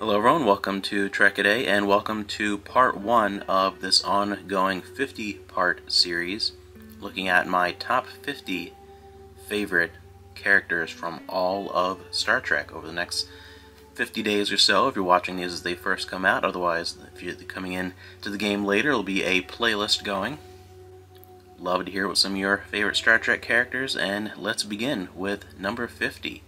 Hello everyone, welcome to Trek a Day and welcome to part one of this ongoing 50 part series looking at my top 50 favorite characters from all of Star Trek over the next 50 days or so if you're watching these as they first come out. Otherwise, if you're coming in to the game later, it'll be a playlist going. Love to hear what some of your favorite Star Trek characters, and let's begin with number 50,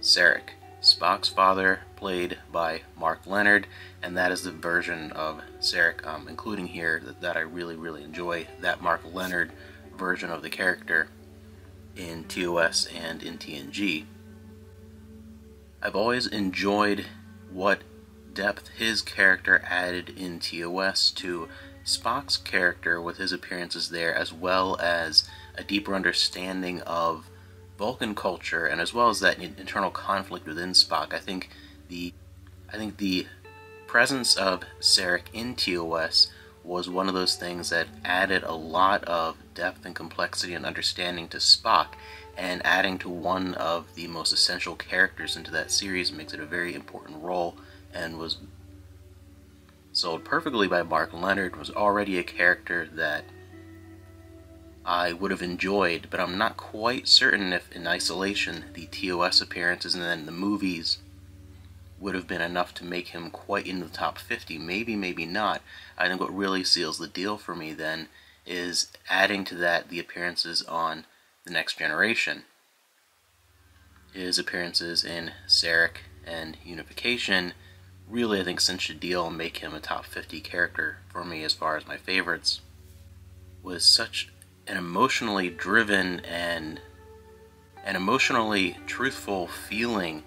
Sarek. Spock's father, played by Mark Lenard, and that is the version of Sarek, um, including here, that, that I really, really enjoy, that Mark Lenard version of the character in TOS and in TNG. I've always enjoyed what depth his character added in TOS to Spock's character with his appearances there, as well as a deeper understanding of Vulcan culture, and as well as that internal conflict within Spock. I think the I think the presence of Sarek in TOS was one of those things that added a lot of depth and complexity and understanding to Spock, and adding to one of the most essential characters into that series makes it a very important role and was sold perfectly by Mark Lenard, was already a character that I would have enjoyed, but I'm not quite certain if in isolation the TOS appearances and then the movies would have been enough to make him quite into the top 50. Maybe, maybe not. I think what really seals the deal for me then is adding to that the appearances on The Next Generation. His appearances in Sarek and Unification really, I think, cinch the deal and make him a top 50 character for me as far as my favorites. Was such an emotionally driven and an emotionally truthful feeling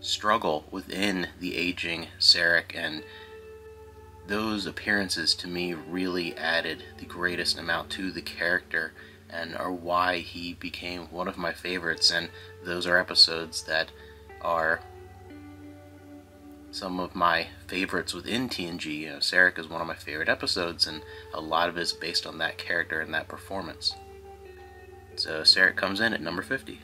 struggle within the aging Sarek, and those appearances to me really added the greatest amount to the character and are why he became one of my favorites. And those are episodes that are some of my favorites within TNG. You know, Sarek is one of my favorite episodes, and a lot of it is based on that character and that performance. So Sarek comes in at number 50.